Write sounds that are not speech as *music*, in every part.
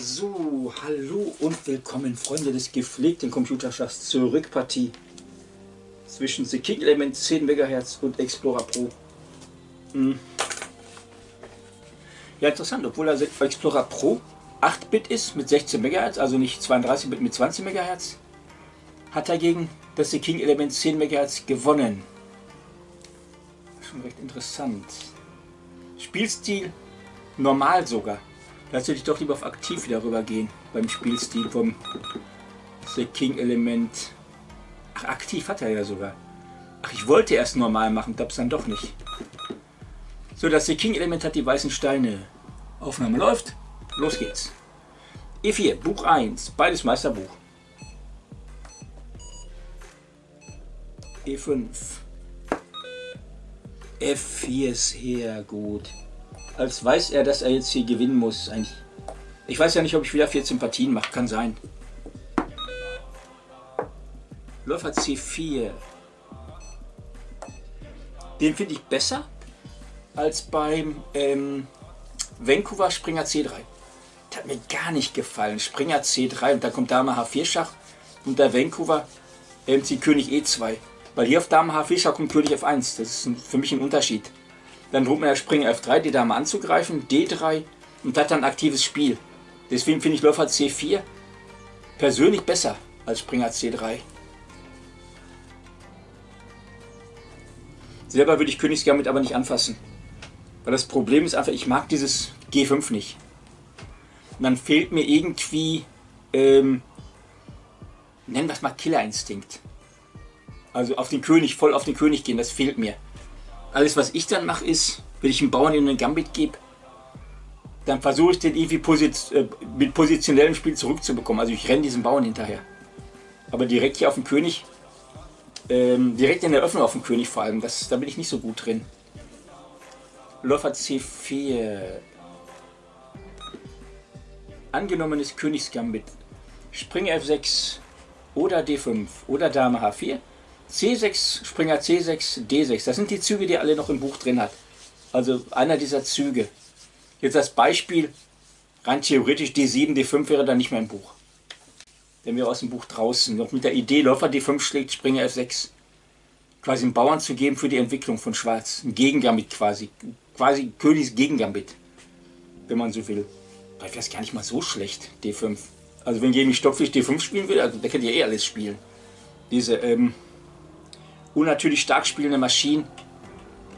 So, hallo und willkommen, Freunde des gepflegten Computerschachs zur Rückpartie zwischen The King Element 10 MHz und Explorer Pro. Hm. Ja, interessant, obwohl der Explorer Pro 8-Bit ist mit 16 MHz, also nicht 32-Bit mit 20 MHz, hat dagegen das The King Element 10 MHz gewonnen. Schon recht interessant. Spielstil normal sogar. Lass dich doch lieber auf aktiv wieder rübergehen beim Spielstil vom The King Element. Ach, aktiv hat er ja sogar. Ach, ich wollte erst normal machen, hab's dann doch nicht. So, das The King Element hat die weißen Steine. Aufnahme läuft. Los geht's. E4, Buch 1, beides Meisterbuch. E5. F4 ist sehr gut als weiß er, dass er jetzt hier gewinnen muss. Eigentlich. Ich weiß ja nicht, ob ich wieder 14 Partien mache. Kann sein. Läufer C4. Den finde ich besser als beim ähm, Vancouver Springer C3. Das hat mir gar nicht gefallen. Springer C3 und da kommt Dame H4 Schach und der Vancouver MC König E2. Weil hier auf Dame H4 Schach kommt König F1. Das ist für mich ein Unterschied. Dann droht man ja Springer F3, die Dame anzugreifen, D3 und hat dann ein aktives Spiel. Deswegen finde ich Läufer C4 persönlich besser als Springer C3. Selber würde ich Königsgambit aber nicht anfassen. Weil das Problem ist einfach, ich mag dieses G5 nicht. Und dann fehlt mir irgendwie, ähm, nennen wir es mal Killerinstinkt. Also auf den König, voll auf den König gehen, das fehlt mir. Alles, was ich dann mache, ist, wenn ich einen Bauern in einen Gambit gebe, dann versuche ich den irgendwie posit äh, mit positionellem Spiel zurückzubekommen. Also ich renne diesen Bauern hinterher. Aber direkt hier auf den König, ähm, direkt in der Öffnung auf den König vor allem, das, da bin ich nicht so gut drin. Läufer C4. Angenommenes Königsgambit. Springer F6 oder D5 oder Dame H4 C6, Springer C6, D6. Das sind die Züge, die alle noch im Buch drin hat. Also einer dieser Züge. Jetzt als Beispiel, rein theoretisch D7, D5 wäre dann nicht mehr im Buch. Denn wir aus dem Buch draußen. Noch mit der Idee, Läufer D5 schlägt Springer F6. Quasi einen Bauern zu geben für die Entwicklung von Schwarz. Ein Gegengambit quasi. Quasi Königs Gegengambit. Wenn man so will. Vielleicht wäre es gar nicht mal so schlecht, D5. Also wenn Jamie Stockfisch D5 spielen will, also der kann ja eh alles spielen. Diese, ähm, unnatürlich stark spielende Maschinen,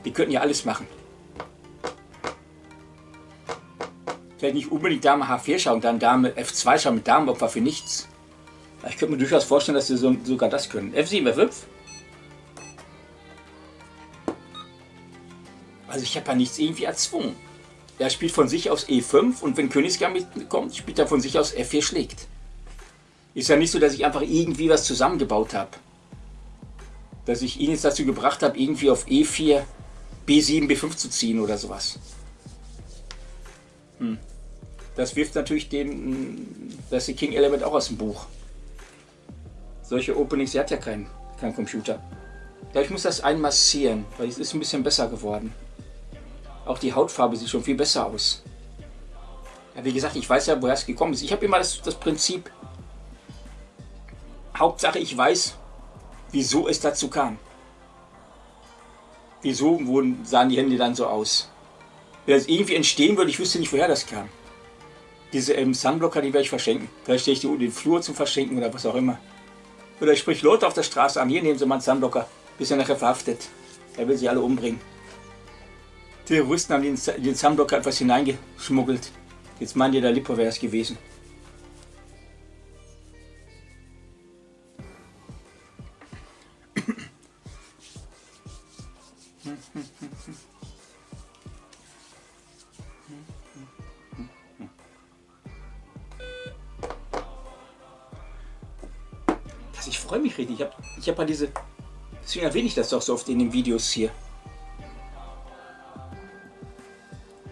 die könnten ja alles machen. Vielleicht nicht unbedingt Dame H4 schauen, dann Dame F2 schauen mit Damenopfer für nichts. Ich könnte mir durchaus vorstellen, dass sie so, sogar das können. F7, F5. Also ich habe ja nichts irgendwie erzwungen. Er spielt von sich aus E5 und wenn Königsgambit kommt, spielt er von sich aus F4 schlägt. Ist ja nicht so, dass ich einfach irgendwie was zusammengebaut habe dass ich ihn jetzt dazu gebracht habe, irgendwie auf E4, B7, B5 zu ziehen oder sowas. Hm. Das wirft natürlich den, das King Element auch aus dem Buch. Solche Openings, er hat ja keinen kein Computer. Ja, ich muss das einmassieren, weil es ist ein bisschen besser geworden. Auch die Hautfarbe sieht schon viel besser aus. Ja, wie gesagt, ich weiß ja, woher es gekommen ist. Ich habe immer das, das Prinzip, Hauptsache ich weiß, wieso es dazu kam. Wieso wurden, sahen die Hände dann so aus? Wenn das irgendwie entstehen würde, ich wüsste nicht, woher das kam. Diese ähm, Sunblocker, die werde ich verschenken. Vielleicht stehe ich die unten den Flur zum Verschenken oder was auch immer. Oder ich sprich Leute auf der Straße an, hier nehmen Sie mal einen Sunblocker. Bis er nachher verhaftet. Er will sie alle umbringen. Terroristen haben den, den Sunblocker etwas hineingeschmuggelt. Jetzt meinen die, der Lippo wäre es gewesen. Freue mich richtig. Ich habe ich hab ja diese. Deswegen erwähne ich das doch so oft in den Videos hier.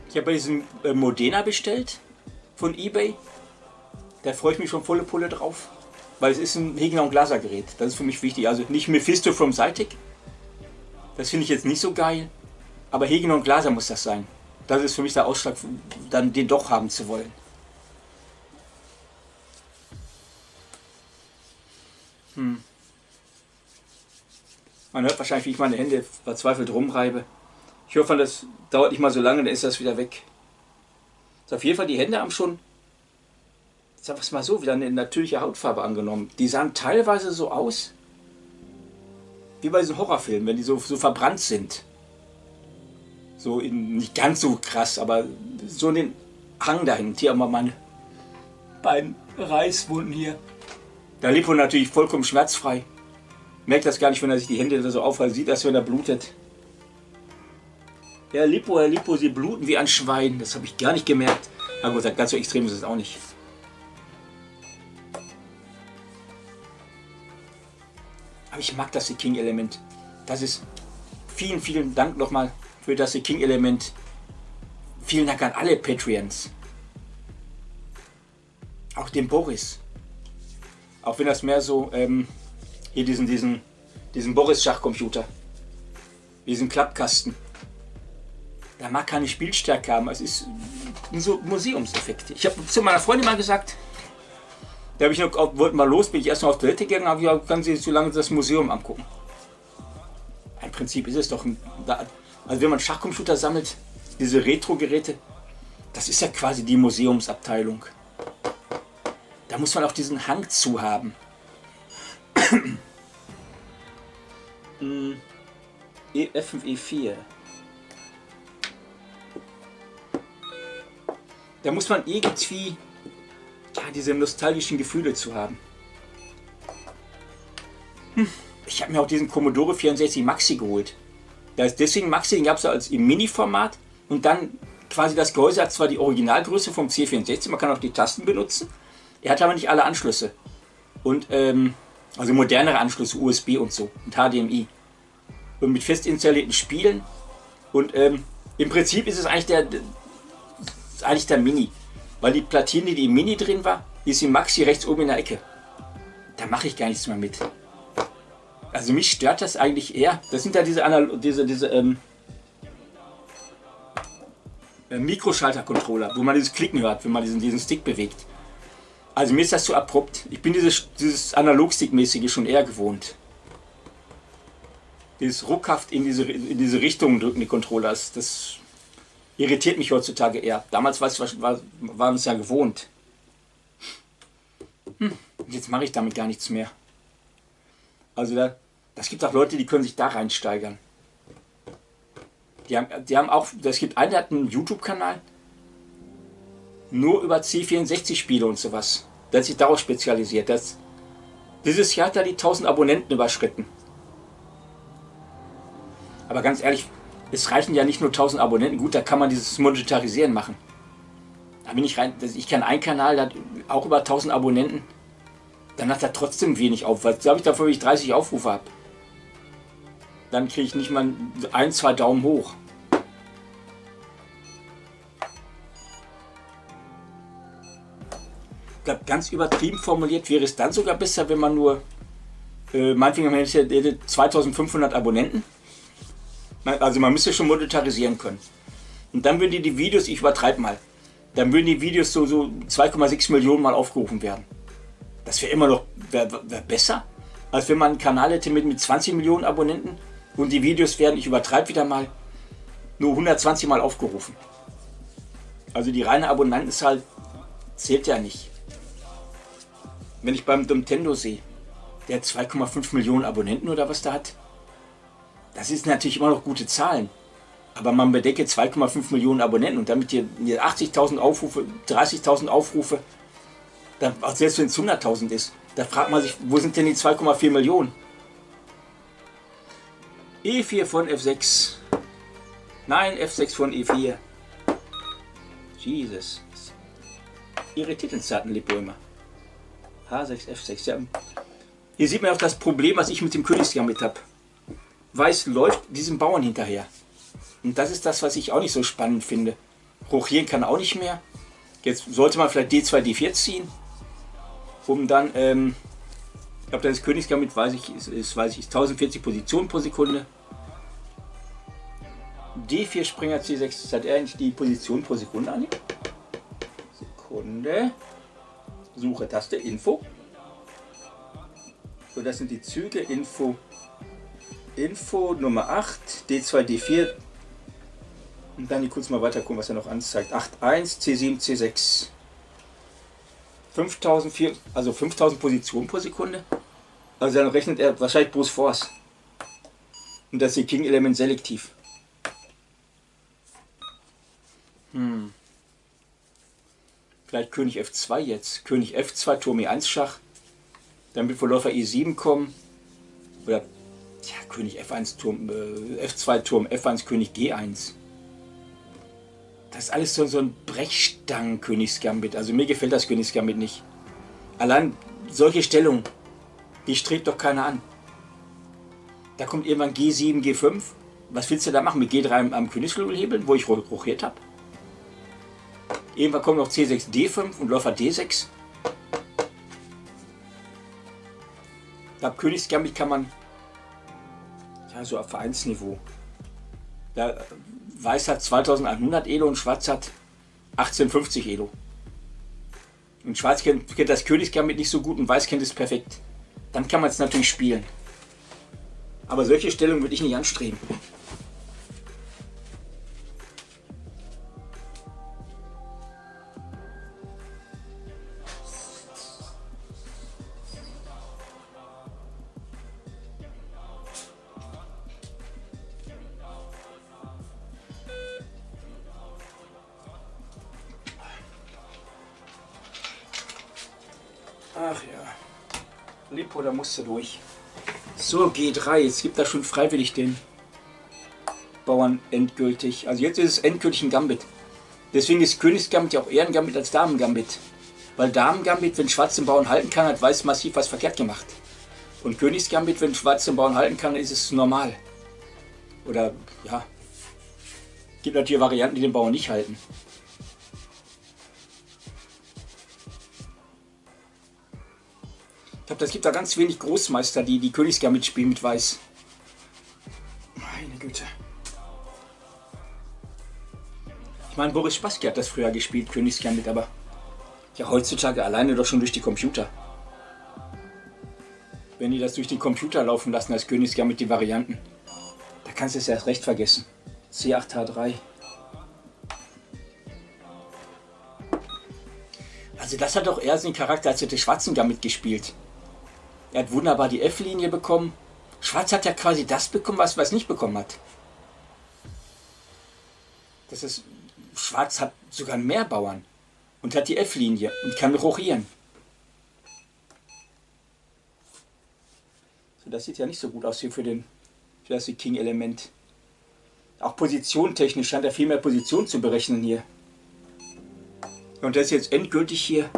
Ich habe diesen äh, Modena bestellt von eBay. Da freue ich mich schon volle Pulle drauf. Weil es ist ein Hegner und Glaser Gerät. Das ist für mich wichtig. Also nicht Mephisto from Cytic. Das finde ich jetzt nicht so geil. Aber Hegner und Glaser muss das sein. Das ist für mich der Ausschlag, dann den doch haben zu wollen. Man hört wahrscheinlich, wie ich meine Hände verzweifelt rumreibe. Ich hoffe, das dauert nicht mal so lange, dann ist das wieder weg. Ist auf jeden Fall die Hände haben schon, sagen wir es mal so, wieder eine natürliche Hautfarbe angenommen. Die sahen teilweise so aus, wie bei diesen Horrorfilmen, wenn die so, so verbrannt sind. So in, nicht ganz so krass, aber so in den Hang dahin. Hier haben wir meine beiden Reißwunden hier. Der Lipo natürlich vollkommen schmerzfrei. Merkt das gar nicht, wenn er sich die Hände so aufhält. Sieht das, wenn er blutet. Herr Lipo, Herr Lipo, Sie bluten wie ein Schwein. Das habe ich gar nicht gemerkt. Na gut, ganz so extrem ist es auch nicht. Aber ich mag das The King-Element. Das ist vielen, vielen Dank nochmal für das The King-Element. Vielen Dank an alle Patreons. Auch dem Boris. Auch wenn das mehr so, ähm, hier diesen, diesen, diesen Boris-Schachcomputer. Diesen Klappkasten. Der mag keine Spielstärke haben. Es ist so Museumseffekte. Ich habe zu meiner Freundin mal gesagt, da habe ich noch, wollte mal los, bin ich erst mal auf Toilette gegangen, habe ich kann sie so lange das Museum angucken. Im Prinzip ist es doch also wenn man Schachcomputer sammelt, diese Retro-Geräte, das ist ja quasi die Museumsabteilung. Da muss man auch diesen Hang zu haben. F5, E4. Da muss man irgendwie ja, diese nostalgischen Gefühle zu haben. Hm. Ich habe mir auch diesen Commodore 64 Maxi geholt. Da ist deswegen Maxi, den gab es als im Mini-Format und dann quasi das Gehäuse hat zwar die Originalgröße vom C64, man kann auch die Tasten benutzen. Er hat aber nicht alle Anschlüsse. Und, ähm, also modernere Anschlüsse, USB und so und HDMI. Und mit fest installierten Spielen. Und ähm, im Prinzip ist es eigentlich der, eigentlich der Mini. Weil die Platine, die im Mini drin war, ist im Maxi rechts oben in der Ecke. Da mache ich gar nichts mehr mit. Also mich stört das eigentlich eher. Das sind ja diese, Anal diese, diese ähm, äh, Mikroschalter-Controller, wo man dieses Klicken hört, wenn man diesen, diesen Stick bewegt. Also mir ist das zu abrupt. Ich bin dieses, dieses Analogstick-mäßige schon eher gewohnt. Dieses ruckhaft in diese, in diese Richtung drücken die Controller, das, das irritiert mich heutzutage eher. Damals war, war, waren es ja gewohnt. Hm, jetzt mache ich damit gar nichts mehr. Also da, das gibt auch Leute, die können sich da reinsteigern. Die haben, die haben auch, es gibt einen, der hat einen YouTube-Kanal, nur über C64-Spiele und sowas. Der hat sich darauf spezialisiert. Das, dieses Jahr hat er die 1000 Abonnenten überschritten. Aber ganz ehrlich, es reichen ja nicht nur 1000 Abonnenten. Gut, da kann man dieses Monetarisieren machen. Da bin ich rein, ich kenne einen Kanal, der hat auch über 1000 Abonnenten. Dann hat er trotzdem wenig Aufwand. Glaube ich dafür, wenn ich 30 Aufrufe habe. Dann kriege ich nicht mal ein, zwei Daumen hoch. Glaube, ganz übertrieben formuliert wäre es dann sogar besser, wenn man nur, äh, meinetwegen hätte 2500 Abonnenten. Also man müsste schon monetarisieren können. Und dann würden die Videos, ich übertreibe mal, dann würden die Videos so, so 2,6 Millionen Mal aufgerufen werden. Das wäre immer noch wär, wär besser, als wenn man einen Kanal hätte mit, mit 20 Millionen Abonnenten und die Videos werden, ich übertreibe wieder mal, nur 120 Mal aufgerufen. Also die reine Abonnentenzahl zählt ja nicht. Wenn ich beim Nintendo sehe, der 2,5 Millionen Abonnenten oder was da hat, das ist natürlich immer noch gute Zahlen. Aber man bedecke 2,5 Millionen Abonnenten und damit hier 80.000 Aufrufe, 30.000 Aufrufe, dann, selbst wenn es 100.000 ist, da fragt man sich, wo sind denn die 2,4 Millionen? E4 von F6. Nein, F6 von E4. Jesus. Irritiert den zarten Lipo immer. H6, F6. Ja. Hier sieht man auch das Problem, was ich mit dem Königsgambit habe. Weiß läuft diesem Bauern hinterher. Und das ist das, was ich auch nicht so spannend finde. Hochieren kann auch nicht mehr. Jetzt sollte man vielleicht D2, D4 ziehen, um dann, ähm, ich glaube, das Königsgambit, weiß ich, ist, ist, weiß ich, ist 1040 Positionen pro Sekunde. D4 Springer C6, hat er eigentlich die Position pro Sekunde an? Sekunde. Suche Taste Info. So, das sind die Züge. Info, Info Nummer 8, D2, D4. Und dann die kurz mal weiter gucken, was er noch anzeigt. 8.1, C7, C6. 5000, also 5000 Positionen pro Sekunde. Also dann rechnet er wahrscheinlich Bruce Force. Und das ist King Element selektiv. Vielleicht König F2 jetzt. König F2, Turm E1 Schach. Dann wird wohl Läufer E7 kommen. Oder ja, König F1, Turm, äh, F2, Turm F1, König G1. Das ist alles so, so ein Brechstangen-Königsgambit. Also mir gefällt das Königsgambit nicht. Allein solche Stellungen, die strebt doch keiner an. Da kommt irgendwann G7, G5. Was willst du da machen? Mit G3 am, am Königsflügel hebeln, wo ich rochiert habe? Irgendwann kommt noch C6, D5 und Läufer D6. Ab Königsgambit kann man ja so auf Vereinsniveau. Da Weiß hat 2100 Elo und Schwarz hat 1850 Elo. Und Schwarz kennt, kennt das Königsgambit nicht so gut und Weiß kennt es perfekt. Dann kann man es natürlich spielen. Aber solche Stellungen würde ich nicht anstreben. Da du durch. So, G3. Jetzt gibt er schon freiwillig den Bauern endgültig. Also jetzt ist es endgültig ein Gambit. Deswegen ist Königsgambit ja auch eher ein Gambit als Damengambit. Weil Damengambit, wenn Schwarz den Bauern halten kann, hat Weiß massiv was verkehrt gemacht. Und Königsgambit, wenn Schwarz den Bauern halten kann, ist es normal. Oder, ja. Gibt natürlich Varianten, die den Bauern nicht halten. Glaube, es gibt da ganz wenig Großmeister, die die Königsgambit spielen mit Weiß. Meine Güte. Ich meine, Boris Spassky hat das früher gespielt, Königsgambit, aber ja, heutzutage alleine doch schon durch die Computer. Wenn die das durch den Computer laufen lassen als Königsgambit, die Varianten, da kannst du es erst recht vergessen. C8H3. Also das hat doch eher so den Charakter, als hätte Schwarzen Gambit gespielt. Er hat wunderbar die F-Linie bekommen. Schwarz hat ja quasi das bekommen, was Weiß nicht bekommen hat. Das ist, Schwarz hat sogar mehr Bauern und hat die F-Linie und kann rochieren. So, das sieht ja nicht so gut aus hier für, den, für das King-Element. Auch positiontechnisch scheint er viel mehr Position zu berechnen hier. Und das ist jetzt endgültig hier,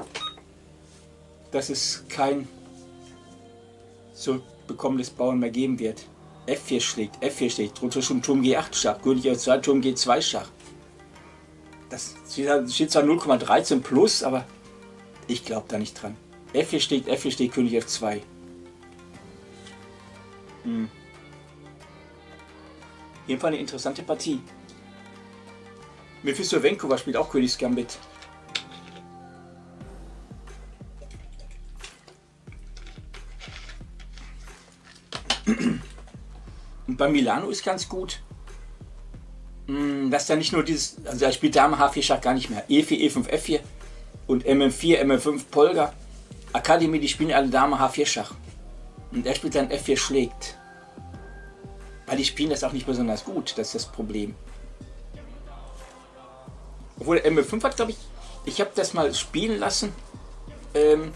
dass es kein zurückbekommenes Bauern mehr geben wird. F4 schlägt, F4 schlägt, drunter schon Turm G8 Schach, König F2, Turm G2 Schach. Das steht zwar 0,13 plus, aber ich glaube da nicht dran. F4 schlägt, F4 schlägt, König F2. Hm. Jedenfalls eine interessante Partie. Mephisto Vancouver spielt auch Königsgambit. Und bei Milano ist ganz gut, hm, dass da nicht nur dieses, also er spielt Dame H4 Schach gar nicht mehr. E4, E5, F4 und MM4, MM5 Polga. Akademie, die spielen alle Dame H4 Schach. Und er spielt dann F4 schlägt. Weil die spielen das auch nicht besonders gut, das ist das Problem. Obwohl der MM5 hat, glaube ich, ich habe das mal spielen lassen. Ähm,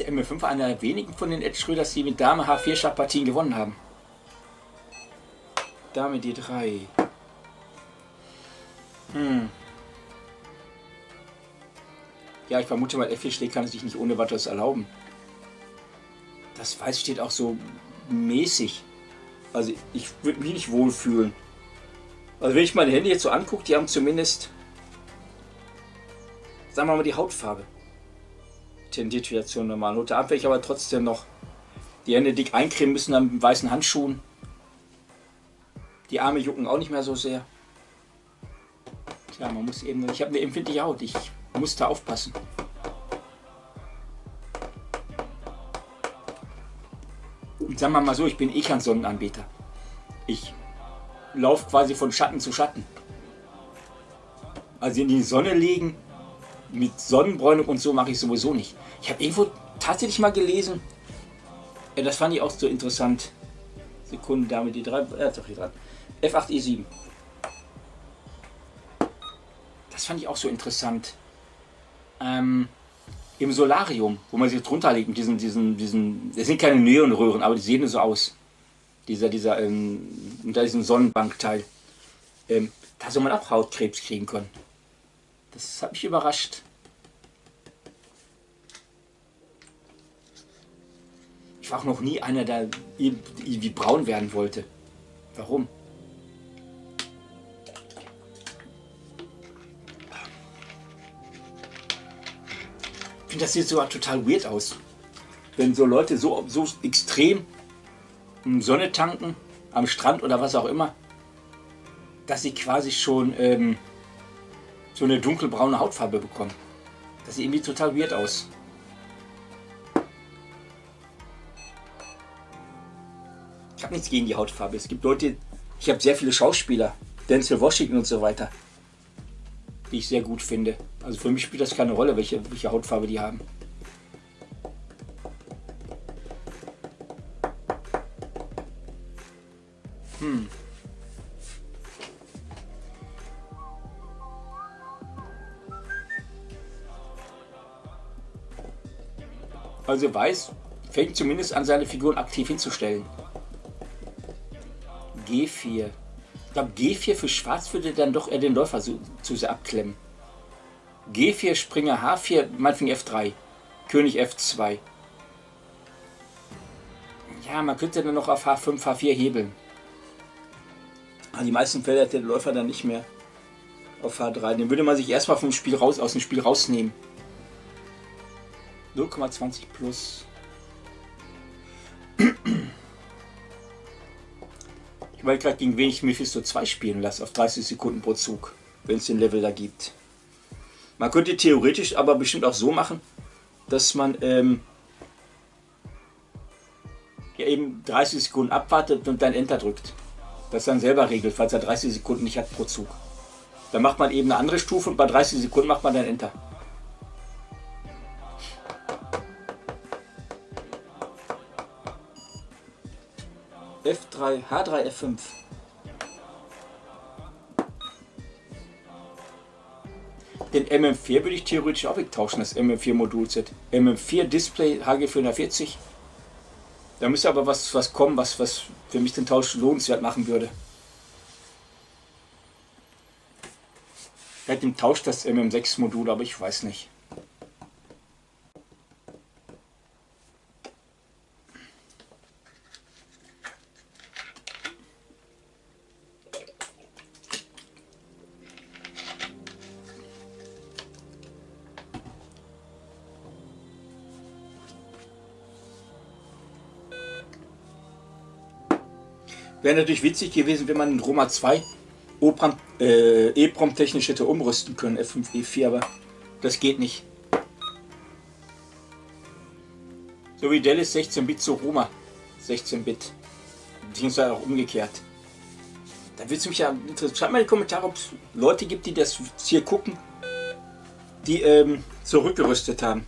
der MF5 einer der wenigen von den Ed Schröders, die mit Dame H4 Schachpartien gewonnen haben. Dame D3. Hm. Ja, ich vermute mal, F4 schlägt kann es sich nicht ohne weiteres erlauben. Das Weiß steht auch so mäßig. Also ich würde mich nicht wohlfühlen. Also wenn ich meine Hände jetzt so angucke, die haben zumindest, sagen wir mal, die Hautfarbe tendiert wieder zur normalen Note ab, ich aber trotzdem noch die Hände dick eincremen müssen dann mit weißen Handschuhen. Die Arme jucken auch nicht mehr so sehr. Tja, man muss eben, ich habe eine empfindliche Haut, ich muss da aufpassen. sagen wir mal so, ich bin eh kein Sonnenanbeter. Ich laufe quasi von Schatten zu Schatten. Also in die Sonne legen, mit Sonnenbräunung und so mache ich sowieso nicht. Ich habe irgendwo tatsächlich mal gelesen, ja, das fand ich auch so interessant. Sekunden damit die drei, äh, doch hier dran. F8E7. Das fand ich auch so interessant. Ähm, Im Solarium, wo man sich drunter legt, mit diesen, diesen, diesen, das sind keine Neonröhren, aber die sehen so aus. Dieser, dieser, ähm, unter diesem Sonnenbankteil. Ähm, da soll man auch Hautkrebs kriegen können. Das hat mich überrascht. Ich war auch noch nie einer, der irgendwie braun werden wollte. Warum? Ich finde, das sieht sogar total weird aus. Wenn so Leute so, so extrem Sonne tanken, am Strand oder was auch immer, dass sie quasi schon ähm, so eine dunkelbraune Hautfarbe bekommen. Das sieht irgendwie total weird aus. Ich habe nichts gegen die Hautfarbe. Es gibt Leute, ich habe sehr viele Schauspieler, Denzel Washington und so weiter, die ich sehr gut finde. Also für mich spielt das keine Rolle, welche, welche Hautfarbe die haben. Also Weiß fängt zumindest an, seine Figuren aktiv hinzustellen. G4. Ich glaube, G4 für Schwarz würde dann doch eher den Läufer zu, zu sehr abklemmen. G4, Springer H4, meinetwegen F3. König F2. Ja, man könnte dann noch auf H5, H4 hebeln. Aber die meisten Fälle hat der Läufer dann nicht mehr auf H3. Den würde man sich erstmal vom Spiel raus, aus dem Spiel rausnehmen. 0,20 plus. Ich wollte gerade gegen wen ich Mephisto 2 spielen lasse, auf 30 Sekunden pro Zug, wenn es den Level da gibt. Man könnte theoretisch aber bestimmt auch so machen, dass man ähm, ja eben 30 Sekunden abwartet und dann Enter drückt. Das dann selber regelt, falls er 30 Sekunden nicht hat pro Zug. Dann macht man eben eine andere Stufe und bei 30 Sekunden macht man dann Enter. F3, H3, F5. Den MM4 würde ich theoretisch auch wegtauschen, das MM4 Modulset. MM4 Display HG440. Da müsste aber was, was kommen, was, was für mich den Tausch lohnenswert machen würde. Hat im Tausch das MM6 Modul, aber ich weiß nicht. Wäre natürlich witzig gewesen, wenn man in Roma 2 Opram, äh, EEPROM technisch hätte umrüsten können, F5, E4, aber das geht nicht. So wie Dell ist 16-Bit zu Roma 16-Bit. Beziehungsweise auch umgekehrt. Da würde es mich ja interessieren. Schreibt mal in die Kommentare, ob es Leute gibt, die das hier gucken, die ähm, zurückgerüstet haben.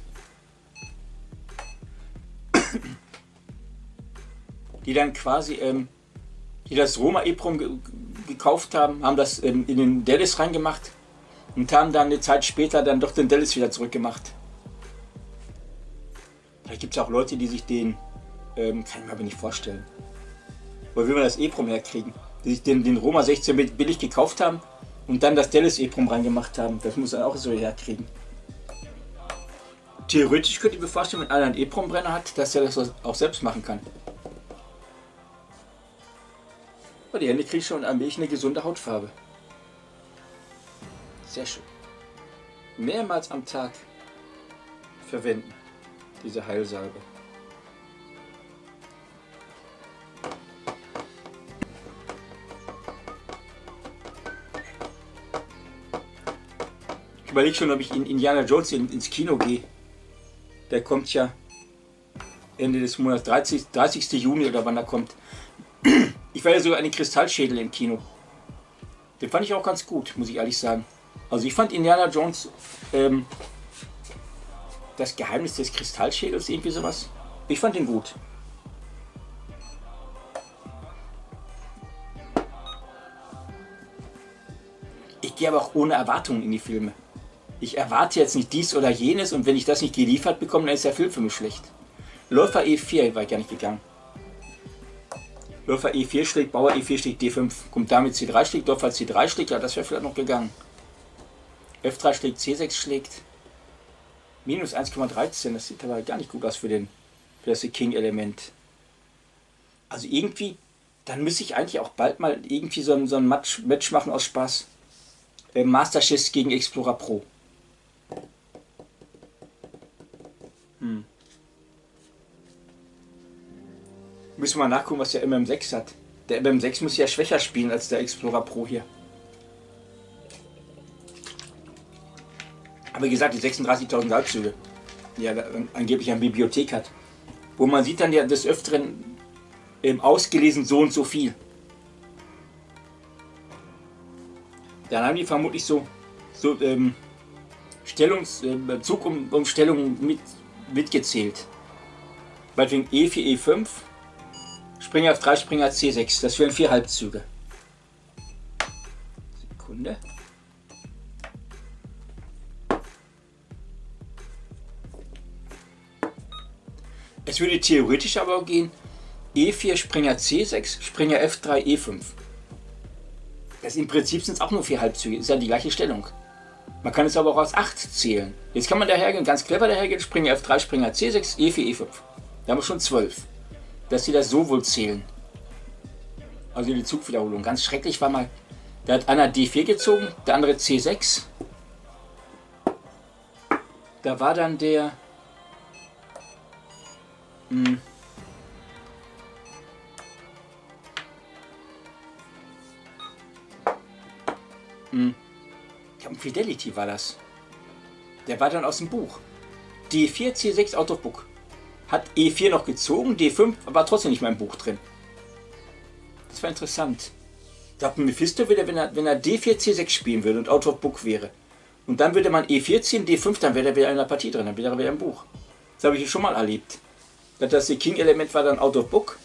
Die dann quasi ähm, die das Roma EPROM ge gekauft haben, haben das in, in den Dallas reingemacht und haben dann eine Zeit später dann doch den Dallas wieder zurückgemacht. Vielleicht gibt es auch Leute, die sich den, ähm, kann ich mir aber nicht vorstellen. Wo will man das EPROM herkriegen? Die sich den, den Roma 16 billig gekauft haben und dann das Dallas EPROM reingemacht haben. Das muss man auch so herkriegen. Theoretisch könnte ich mir vorstellen, wenn einer einen EPROM-Brenner hat, dass er das auch selbst machen kann. Aber die Hände kriegen schon allmählich eine gesunde Hautfarbe. Sehr schön. Mehrmals am Tag verwenden, diese Heilsalbe. Ich überlege schon, ob ich in Indiana Jones ins Kino gehe. Der kommt ja Ende des Monats, 30, 30. Juni oder wann er kommt. Ich war sogar an den Kristallschädel im Kino. Den fand ich auch ganz gut, muss ich ehrlich sagen. Also ich fand Indiana Jones ähm, das Geheimnis des Kristallschädels, irgendwie sowas. Ich fand ihn gut. Ich gehe aber auch ohne Erwartungen in die Filme. Ich erwarte jetzt nicht dies oder jenes und wenn ich das nicht geliefert bekomme, dann ist der Film für mich schlecht. Läufer E4 war ich gar nicht gegangen. Läufer E4 schlägt, Bauer E4 schlägt D5, kommt damit C3 schlägt, Läufer C3 schlägt, ja das wäre vielleicht noch gegangen. F3 schlägt, C6 schlägt. Minus 1,13, das sieht aber gar nicht gut aus für, den, für das King-Element. Also irgendwie, dann müsste ich eigentlich auch bald mal irgendwie so ein, so ein Match, Match machen aus Spaß. Äh, Master Chess gegen Explorer Pro. Hm. Müssen wir mal nachgucken, was der MM6 hat. Der MM6 muss ja schwächer spielen als der Explorer Pro hier. Aber wie gesagt, die 36.000 Halbzüge, die er angeblich eine Bibliothek hat. Wo man sieht dann ja des Öfteren ähm, ausgelesen so und so viel. Dann haben die vermutlich so, so ähm, Stellungs, äh, Zugumstellungen mit, mitgezählt. Meinetwegen E4, E5, Springer F3, Springer C6. Das wären vier Halbzüge. Sekunde. Es würde theoretisch aber auch gehen, E4, Springer C6, Springer F3, E5. Das im Prinzip sind es auch nur vier Halbzüge, ist ja die gleiche Stellung. Man kann es aber auch aus 8 zählen. Jetzt kann man dahergehen, ganz clever dahergehen, Springer F3, Springer C6, E4, E5. Da haben wir schon 12. Dass sie das so wohl zählen. Also die Zugwiederholung. Ganz schrecklich war mal, da hat einer D4 gezogen, der andere C6. Da war dann der hm. Hm. Fidelity war das. Der war dann aus dem Buch. D4, C6 out of book. Hat E4 noch gezogen, D5 war trotzdem nicht mehr im Buch drin. Das war interessant. Ich glaube, Mephisto würde, wenn er, wenn er D4, C6 spielen würde und out of book wäre. Und dann würde man E4 ziehen, D5, dann wäre er wieder in der Partie drin, dann wäre er wieder im Buch. Das habe ich schon mal erlebt. Das King-Element war dann out of book,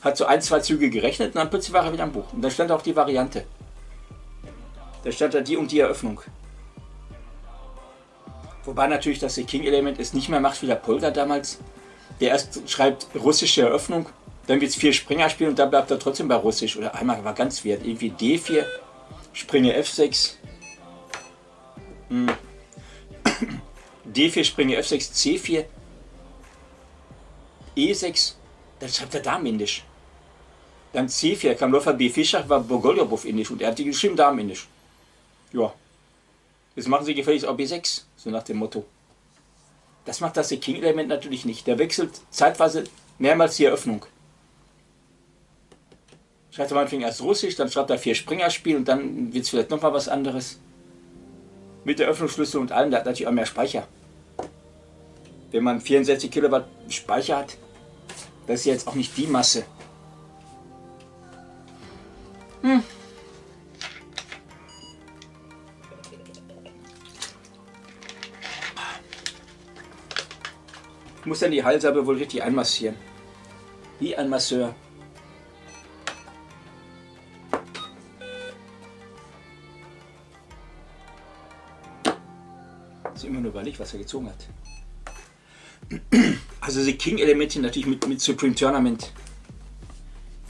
hat so ein, zwei Züge gerechnet und dann plötzlich war er wieder am Buch. Und da stand auch die Variante. Da stand da die und die Eröffnung. Wobei natürlich das King-Element es nicht mehr macht wie der Polgar damals. Der erst schreibt russische Eröffnung, dann wird es vier Springer spielen und dann bleibt er trotzdem bei Russisch. Oder einmal war ganz wert, irgendwie D4, Springer F6, hm. D4, Springer F6, C4, E6, dann schreibt er Damenindisch. Dann C4, kam Läufer B Fischer, war Bogoljobov indisch und er hat die geschrieben Damenindisch. Ja. Jetzt machen sie gefälligst auch B6, so nach dem Motto. Das macht das King-Element natürlich nicht. Der wechselt zeitweise mehrmals die Eröffnung. Schreibt er meinetwegen erst Russisch, dann schreibt er vier Springerspiel und dann wird es vielleicht nochmal was anderes. Mit der Öffnungsschlüssel und allem, der hat natürlich auch mehr Speicher. Wenn man 64 Kilowatt Speicher hat, das ist jetzt auch nicht die Masse. Hm. Muss dann die Halsabe wohl richtig einmassieren. Wie ein Masseur. ist immer nur überlegt, was er gezogen hat. *clears throat* Also die King-Elemente natürlich mit, mit Supreme Tournament.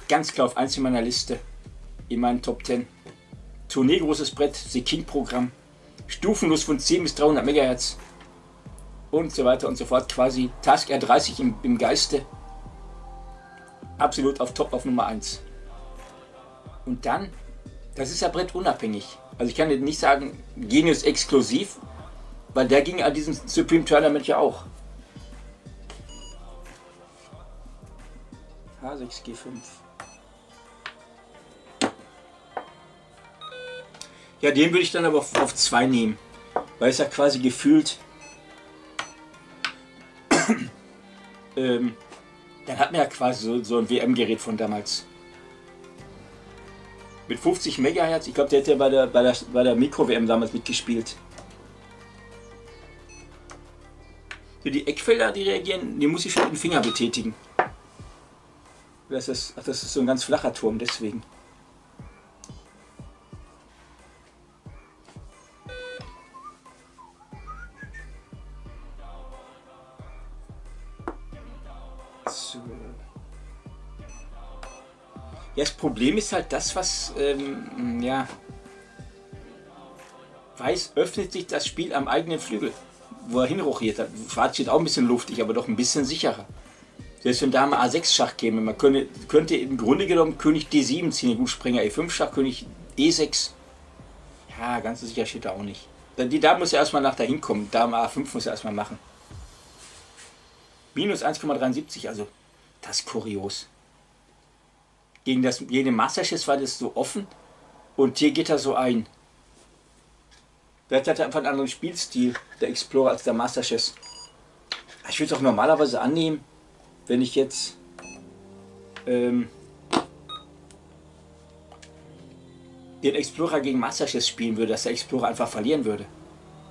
Ganz klar auf 1 in meiner Liste. In meinen Top 10. Tournee großes Brett, The King-Programm. Stufenlos von 10 bis 300 MHz. Und so weiter und so fort. Quasi Task R30 im, im Geiste. Absolut auf Top auf Nummer 1. Und dann, das ist ja Brett unabhängig. Also ich kann nicht sagen Genius exklusiv, weil der ging an diesem Supreme Tournament ja auch. H6, G5. Ja, den würde ich dann aber auf 2 nehmen. Weil es ja quasi gefühlt ähm, Dann hat man ja quasi so, so ein WM-Gerät von damals. Mit 50 Megahertz, ich glaube, der hätte bei der, bei der, bei der Mikro-WM damals mitgespielt. Die Eckfelder, die reagieren, die muss ich schon mit dem Finger betätigen. Das ist, ach, das ist so ein ganz flacher Turm, deswegen. Ja, das Problem ist halt das, was, ähm, ja, Weiß öffnet sich das Spiel am eigenen Flügel, wo er hinrochiert hat. Schwarz steht auch ein bisschen luftig, aber doch ein bisschen sicherer. Selbst wenn Dame A6 Schach käme, man könnte, könnte im Grunde genommen König D7 ziehen, gut Springer E5 Schach, König E6. Ja, ganz sicher steht er auch nicht. Die Dame muss ja erstmal nach dahin kommen. Dame A5 muss er erstmal machen. Minus 1,73, also das ist kurios. Gegen, das, gegen den war das so offen und hier geht er so ein. Vielleicht hat er einfach einen anderen Spielstil, der Explorer, als der Masterchess. Ich würde es auch normalerweise annehmen, wenn ich jetzt ähm, den Explorer gegen Masterchess spielen würde, dass der Explorer einfach verlieren würde.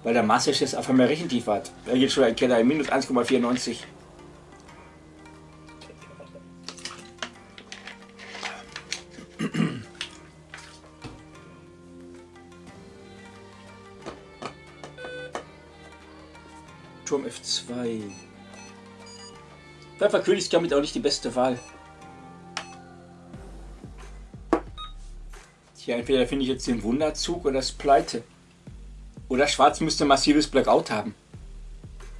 Weil der Masterchess einfach mehr Rechentief hat. Er geht schon ein Keller minus 1,94. Turm F2. Pfeffer König ist damit auch nicht die beste Wahl. Tja, entweder finde ich jetzt den Wunderzug oder das Pleite. Oder Schwarz müsste massives Blackout haben.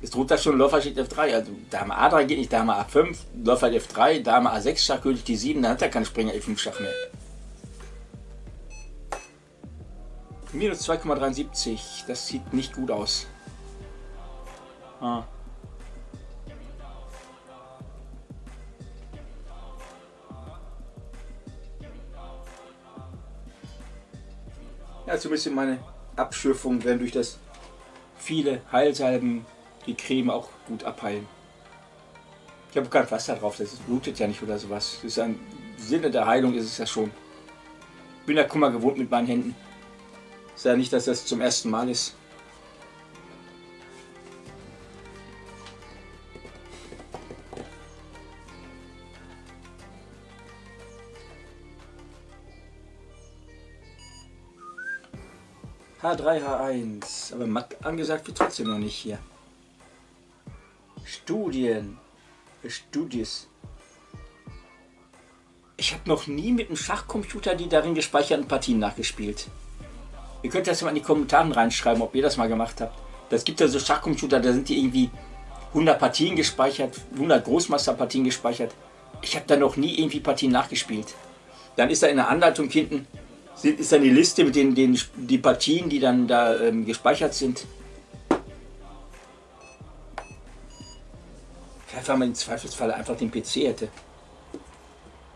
Jetzt droht das schon Läufer steht F3. Also Dame A3 geht nicht, Dame A5, Läufer F3, Dame A6 Schach, König D7, dann hat er keinen Springer E5 Schach mehr. Minus 2,73, das sieht nicht gut aus. Ah. Ja, zumindest meine Abschürfungen werden durch das viele Heilsalben die Creme auch gut abheilen. Ich habe kein Wasser drauf, das blutet ja nicht oder sowas. Das ist ein Sinne der Heilung ist es ja schon. Ich bin ja Kummer gewohnt mit meinen Händen. Ist ja nicht, dass das zum ersten Mal ist. H3, H1. Aber Matt angesagt wird trotzdem noch nicht hier. Studien. Studies. Ich habe noch nie mit einem Schachcomputer die darin gespeicherten Partien nachgespielt. Ihr könnt das mal in die Kommentare reinschreiben, ob ihr das mal gemacht habt. Das gibt ja so Schachcomputer, da sind die irgendwie 100 Partien gespeichert, 100 Großmasterpartien gespeichert. Ich habe da noch nie irgendwie Partien nachgespielt. Dann ist da in der Anleitung hinten ist dann die Liste mit den, den die Partien, die dann da ähm, gespeichert sind. Vielleicht, wenn man im Zweifelsfall einfach den PC hätte.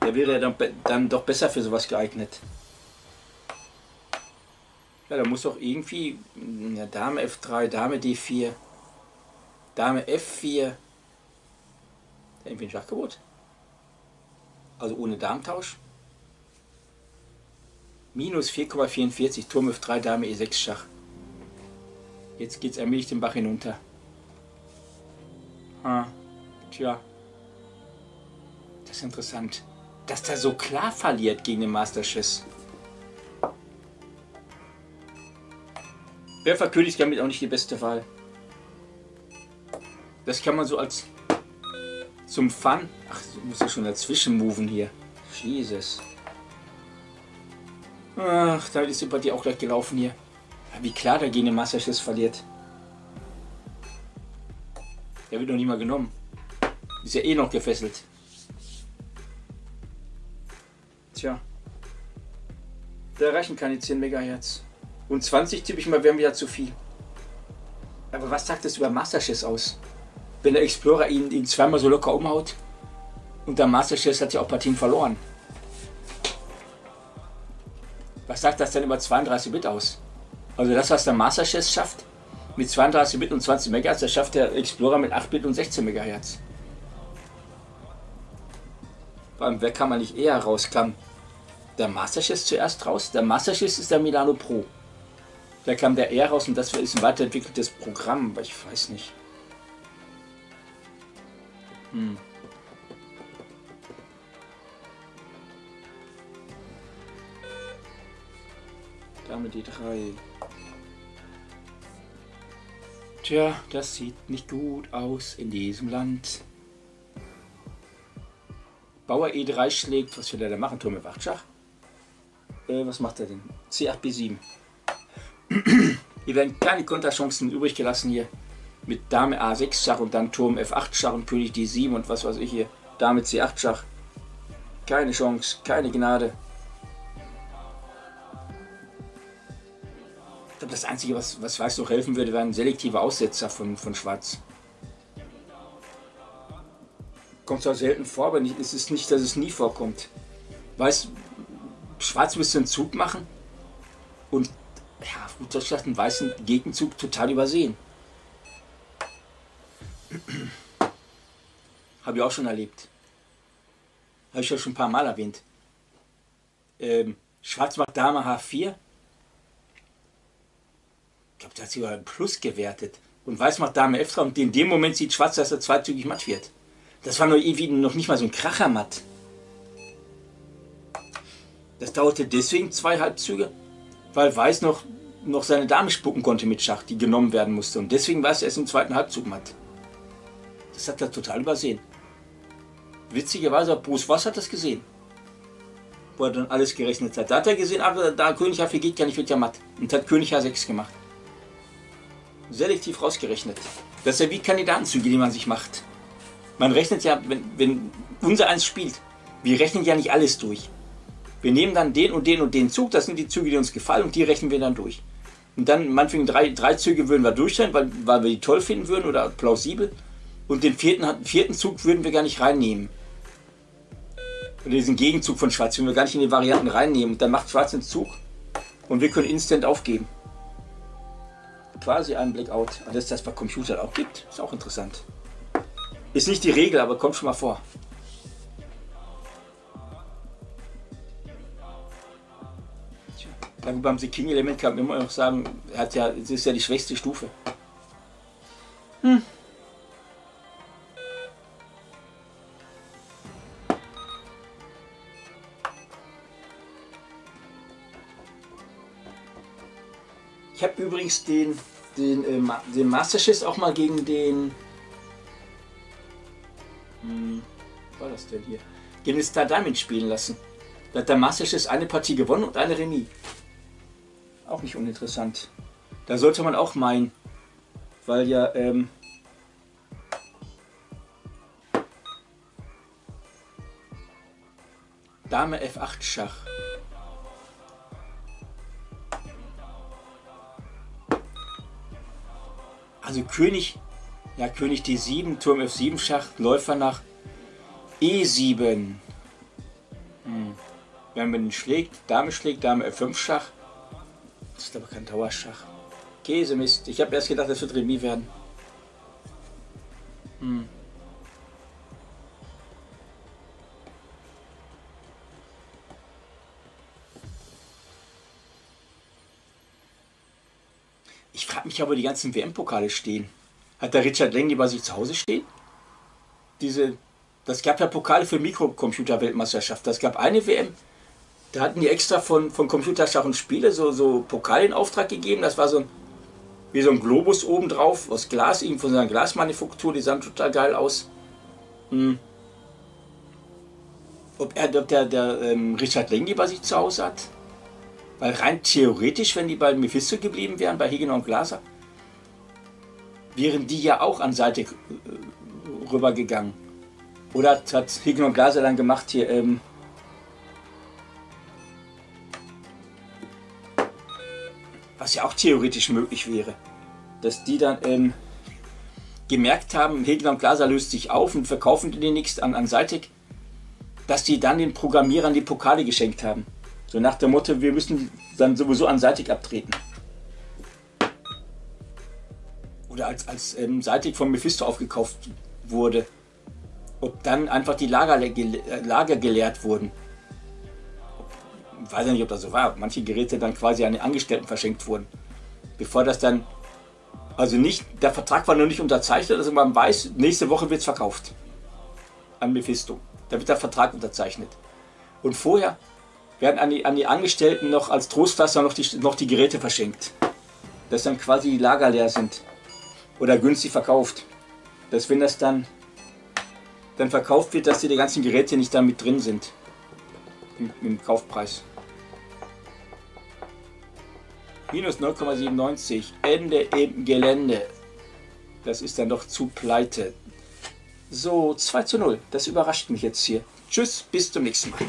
Der wäre dann, dann doch besser für sowas geeignet. Ja, da muss doch irgendwie ja, Dame F3, Dame D4, Dame F4. Irgendwie ein Schachgebot. Also ohne Darmtausch. Minus 4,44, Turm F3, Dame E6 Schach. Jetzt geht's allmählich den Bach hinunter. Ah, tja. Das ist interessant. Dass der so klar verliert gegen den Master Chess. Werfer König damit auch nicht die beste Wahl. Das kann man so als zum Fun. Ach, du musst ja schon dazwischen moven hier. Jesus. Ach, da ist die Partie auch gleich gelaufen hier. Wie klar der gegen den Masterschiss verliert. Der wird noch nie mal genommen. Ist ja eh noch gefesselt. Tja. Da reichen keine 10 MHz. Und 20 tippe ich mal, wären wieder zu viel. Aber was sagt das über Masterschiss aus? Wenn der Explorer ihn, ihn zweimal so locker umhaut und der Masterschiss hat ja auch Partien verloren. Was sagt das denn über 32 Bit aus? Also das, was der Master Chess schafft, mit 32 Bit und 20 MHz, das schafft der Explorer mit 8 Bit und 16 MHz. Vor allem, wer kam man nicht eher raus? Kam der Masterchef zuerst raus? Der Masterchef ist der Milano Pro. Da kam der eher raus und das ist ein weiterentwickeltes Programm, aber ich weiß nicht. Hm. Dame die drei. Tja, das sieht nicht gut aus in diesem Land. Bauer E3 schlägt, was will er da machen? Turm F8 Schach? Äh, was macht er denn? C8 B7. *clears throat* Hier werden keine Konterchancen übrig gelassen hier. Mit Dame A6 Schach und dann Turm F8 Schach und König D7 und was weiß ich hier. Dame C8 Schach. Keine Chance, keine Gnade. Das Einzige, was, was Weiß noch helfen würde, wären selektive Aussetzer von, von Schwarz. Kommt zwar selten vor, aber nicht, es ist nicht, dass es nie vorkommt. Weiß, Schwarz müsste einen Zug machen und ja, gut, das einen weißen Gegenzug total übersehen. *clears throat* Habe ich auch schon erlebt. Habe ich ja schon ein paar Mal erwähnt. Ähm, Schwarz macht Dame H4. Ich glaube, der hat sogar ein Plus gewertet. Und Weiß macht Dame F3 und in dem Moment sieht Schwarz, dass er zweizügig matt wird. Das war nur irgendwie noch nicht mal so ein Krachermatt. Das dauerte deswegen zwei Halbzüge, weil Weiß noch, noch seine Dame spucken konnte mit Schach, die genommen werden musste. Und deswegen war es erst im zweiten Halbzug matt. Das hat er total übersehen. Witzigerweise, Bruce Voss hat das gesehen. Wo er dann alles gerechnet hat. Da hat er gesehen, ach, da König H4 geht gar nicht, wird ja matt. Und hat König H6 gemacht. Selektiv rausgerechnet. Das ist ja wie Kandidatenzüge, die man sich macht. Man rechnet ja, wenn, wenn unser eins spielt, wir rechnen ja nicht alles durch. Wir nehmen dann den und den und den Zug, das sind die Züge, die uns gefallen und die rechnen wir dann durch. Und dann meinetwegen drei, drei Züge würden wir durchstellen, weil, weil wir die toll finden würden oder plausibel. Und den vierten, vierten Zug würden wir gar nicht reinnehmen. Oder diesen Gegenzug von Schwarz würden wir gar nicht in die Varianten reinnehmen. Und dann macht Schwarz einen Zug und wir können instant aufgeben. Quasi ein Blackout. Und dass das bei Computern auch gibt, ist auch interessant. Ist nicht die Regel, aber kommt schon mal vor. Tja, beim The King Element kann man immer noch sagen, hat ja, es ist ja die schwächste Stufe. Hm. Ich habe übrigens den, den, äh, den Master Chess auch mal gegen den. Hm, war das denn hier? Gegen den Star Diamond spielen lassen. Da hat der Master Chess eine Partie gewonnen und eine Remis. Auch nicht uninteressant. Da sollte man auch meinen. Weil ja, ähm, Dame F8 Schach. König, ja König D7, Turm F7 Schach, Läufer nach E7. Hm. Wenn man den schlägt, Dame schlägt, Dame F5 Schach. Das ist aber kein Dauerschach. Käsemist. Ich habe erst gedacht, das wird Remis werden. Hm. Ich ob die ganzen WM-Pokale stehen. Hat der Richard Lengi bei sich zu Hause stehen? Diese, das gab ja Pokale für Mikrocomputer-Weltmeisterschaft. Das gab eine WM, da hatten die extra von, von Computerschach und Spiele so, so Pokale in Auftrag gegeben. Das war so ein, wie so ein Globus obendrauf aus Glas, eben von seiner Glasmanufaktur. Die sahen total geil aus. Hm. Ob, er, ob der, der ähm, Richard Lengi bei sich zu Hause hat? Weil rein theoretisch, wenn die bei Mephisto geblieben wären, bei Higgin und Glaser, wären die ja auch an Seite äh, rübergegangen. Oder hat Higgin und Glaser dann gemacht hier, ähm, was ja auch theoretisch möglich wäre, dass die dann ähm, gemerkt haben, Higgin und Glaser löst sich auf und verkaufen die nichts an, an Seitig, dass die dann den Programmierern die Pokale geschenkt haben. So nach dem Motto, wir müssen dann sowieso anseitig abtreten. Oder als, als ähm, Seitig von Mephisto aufgekauft wurde. ob dann einfach die Lager, Lager geleert wurden. Ich weiß ja nicht, ob das so war. Manche Geräte dann quasi an die Angestellten verschenkt wurden. Bevor das dann, also nicht, der Vertrag war noch nicht unterzeichnet, also man weiß, nächste Woche wird es verkauft. An Mephisto. Da wird der Vertrag unterzeichnet. Und vorher werden an die, an die Angestellten noch als Trostpflaster noch die, noch die Geräte verschenkt. Dass dann quasi die Lager leer sind. Oder günstig verkauft. Dass wenn das dann, dann verkauft wird, dass die, die ganzen Geräte nicht da mit drin sind. Im, im Kaufpreis. Minus 0,97. Ende im Gelände. Das ist dann doch zu pleite. So, 2 zu 0. Das überrascht mich jetzt hier. Tschüss, bis zum nächsten Mal.